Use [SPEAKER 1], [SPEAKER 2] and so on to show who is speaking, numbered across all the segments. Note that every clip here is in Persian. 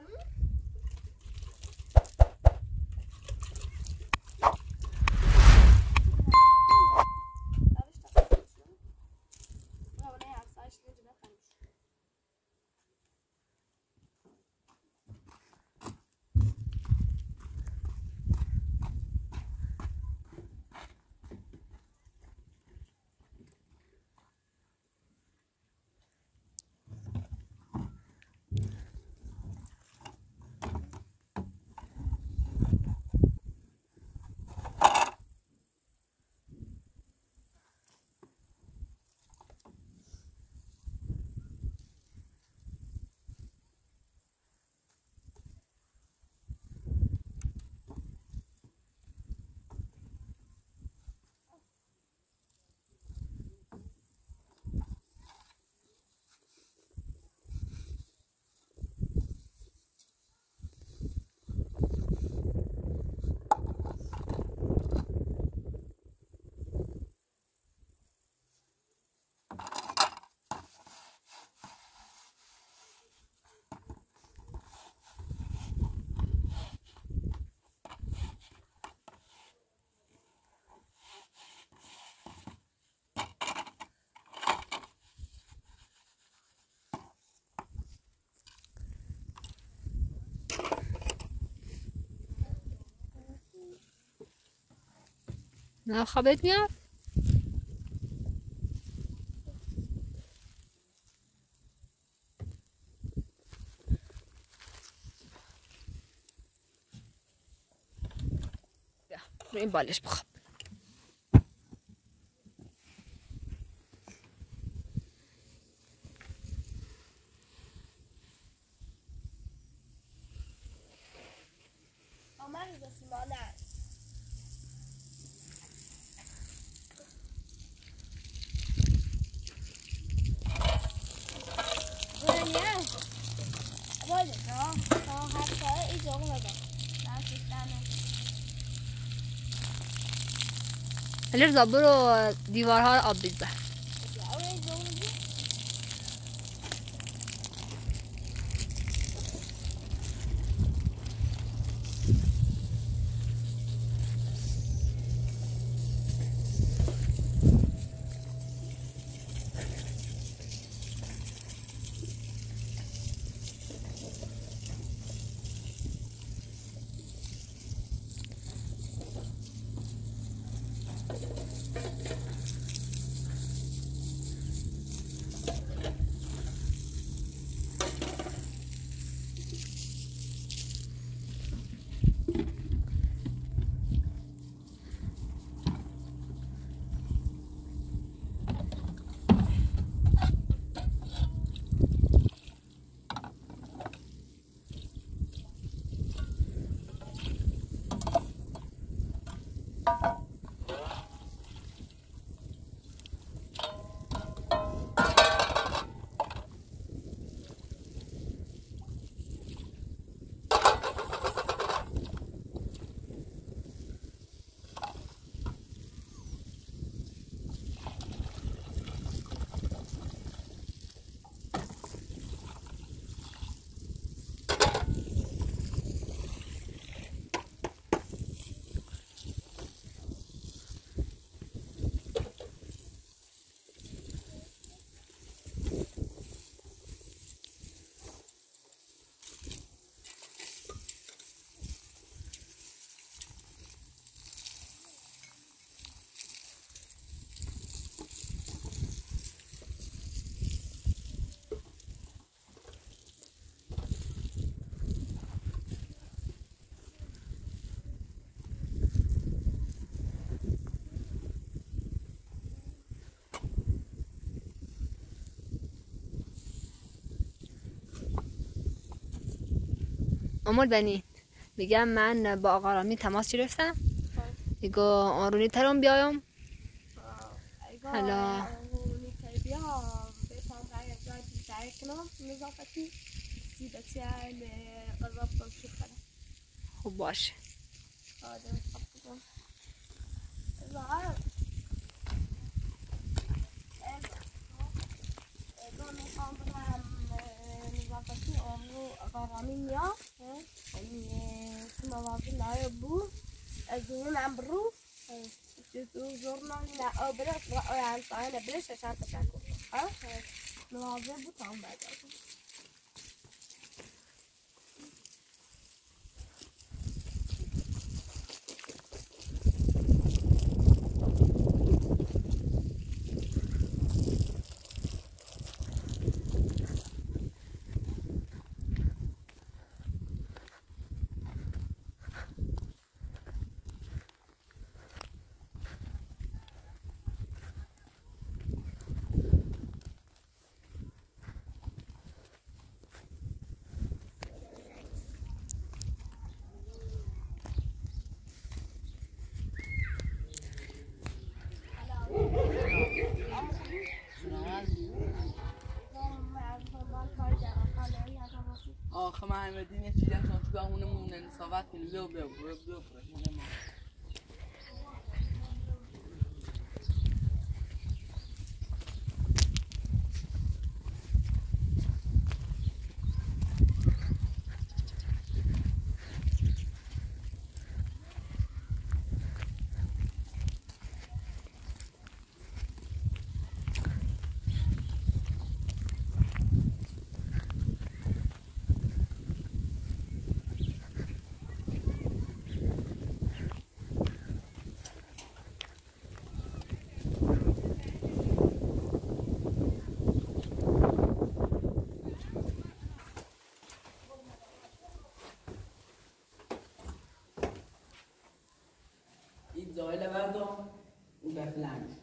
[SPEAKER 1] ना
[SPEAKER 2] نه خوابت میاد؟ این بالش بخواب.
[SPEAKER 1] Tamam. Hatta hiç olmadı. Ben sistemim.
[SPEAKER 2] ولی رضا برو دیوارها آب بیزه امور بنی میگم من با آقا رامی تماس گرفتم میگو آرونی ترم بیایم حالا. خوب باشه
[SPEAKER 1] خب می‌خوام برم نظافتی امرو آقا آرامی نیا یعنی تو موازی نایه بو از اون هم برو تو زورنا نه آب بلش و آن سایه بلش
[SPEAKER 3] محمدین یه چیزی چون تو همونمون انصافت کنیم. بیو بیو بیو بیو Säule war doch Land.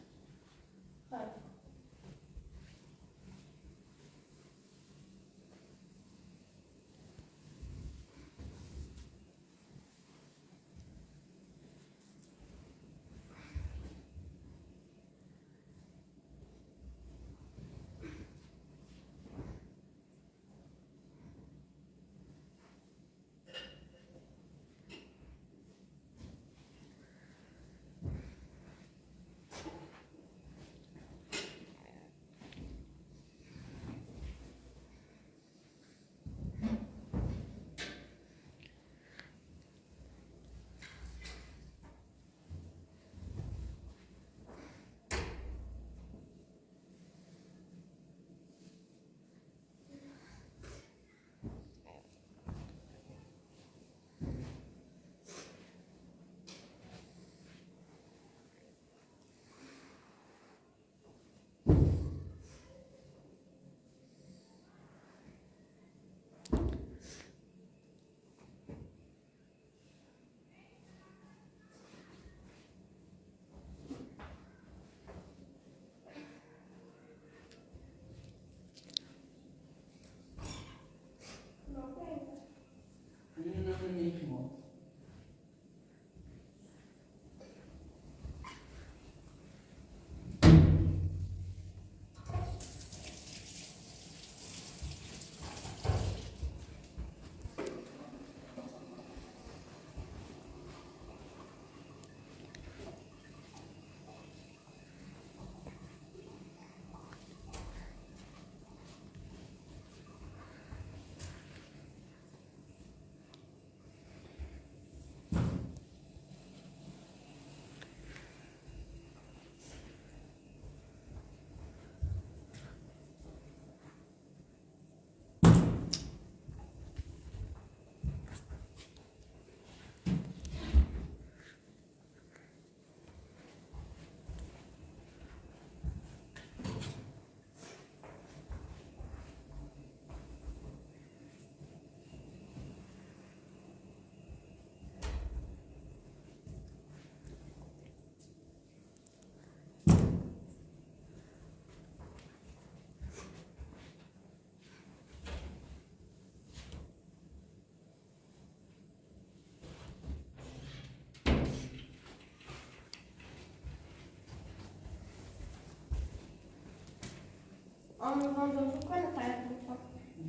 [SPEAKER 1] آموزان دو کنه خیلی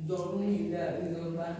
[SPEAKER 3] ضرور نیست این ضرورت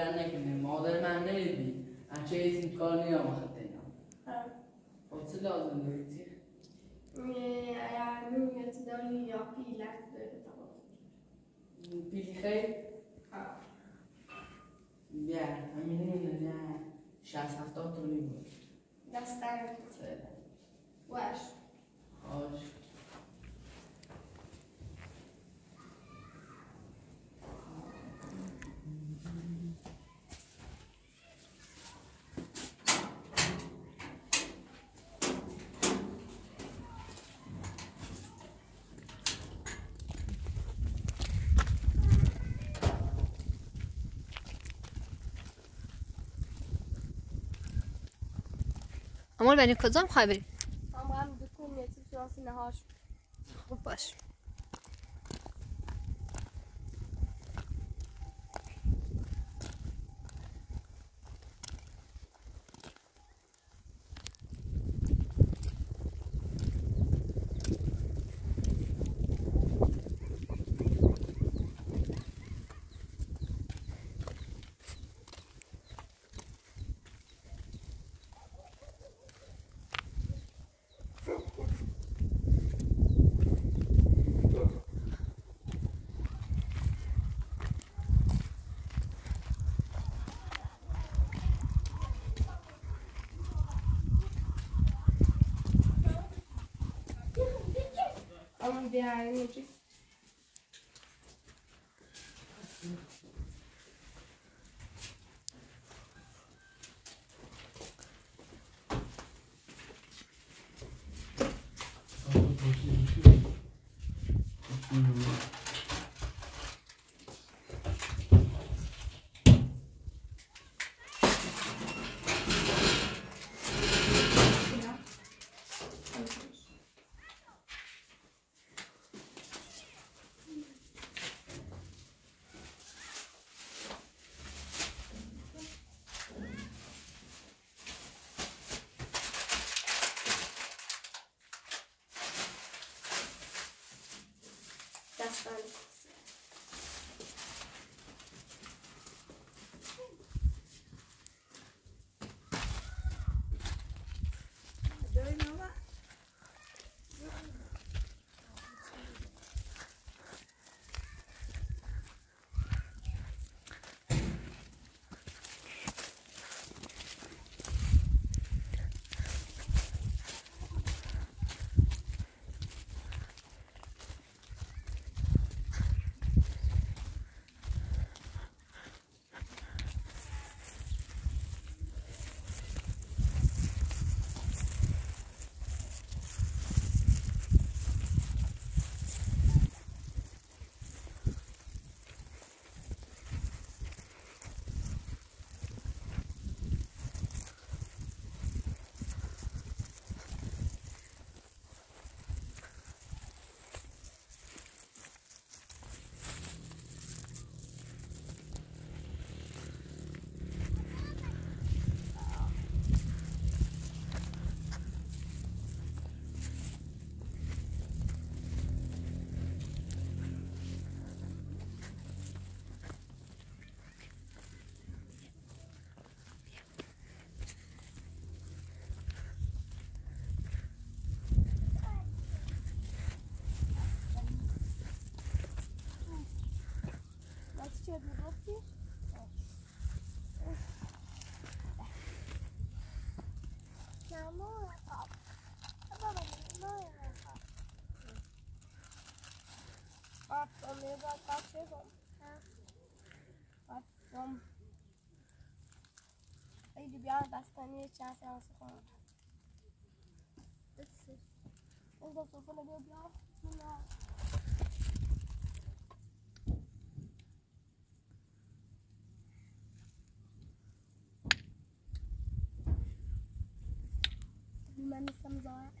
[SPEAKER 3] نکنه مادر من نیدی اچه ایسیم کار نیام خطینا خب چه لازم داری چی؟
[SPEAKER 1] يعني يتدوني يعقي لعب
[SPEAKER 3] پیلی خیلی؟ بیا. همین نمونه نه شست هفتاد تونی بود
[SPEAKER 1] دستان واش
[SPEAKER 3] آش
[SPEAKER 2] امور بنی کجا می‌خوای بری
[SPEAKER 1] هم هم بکن یه چیز راسی نهاش
[SPEAKER 2] خوب
[SPEAKER 1] Tamam bir yerini yiyecek. 嗯。Je het opje? Nou, mooi. Wat dan weer wat dat is om. Wat dan? Hey, die björn bästa ni känns jag så skönt. Och då så
[SPEAKER 4] done some
[SPEAKER 1] lot.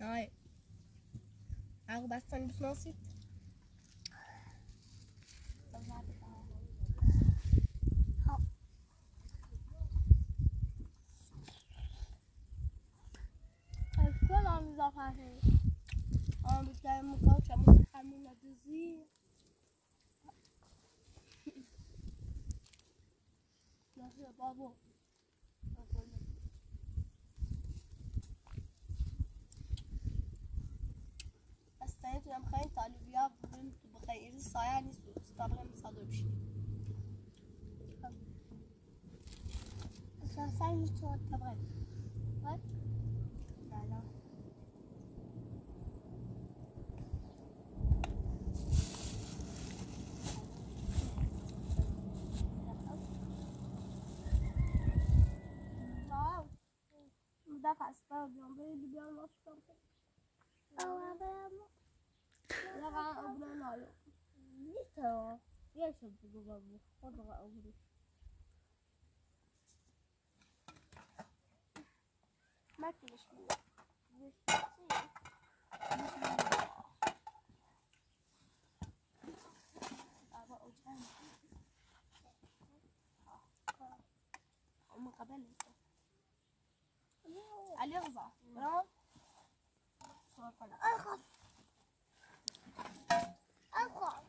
[SPEAKER 1] Alright. I'll go back to the بابا. استنيت يوم خاين طالبيا بنت بخير الصياني استبغي مصادر بشي
[SPEAKER 4] اساسا می‌تونم
[SPEAKER 1] تبغي جنبي بيان مصر
[SPEAKER 4] او برم
[SPEAKER 1] لا قبل لا
[SPEAKER 4] نیست. یه شب بگو بابا خود را اغری
[SPEAKER 1] ما كلش من قبل على يغزى برافو صور فلا
[SPEAKER 4] اخاف اخاف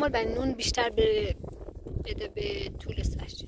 [SPEAKER 2] اما نون بیشتر بده به طول سرش.